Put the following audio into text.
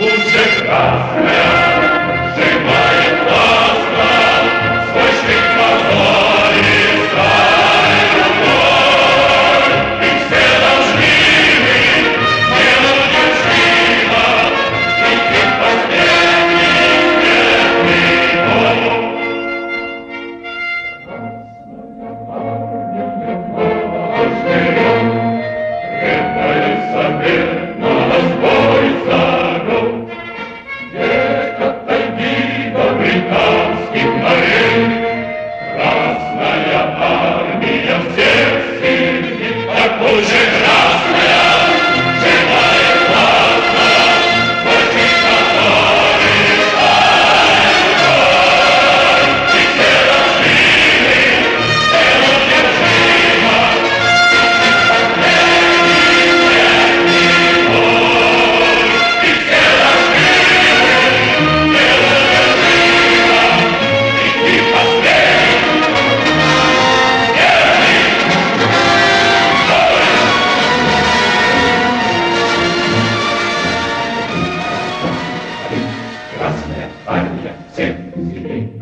c'est moi Santa, Santa,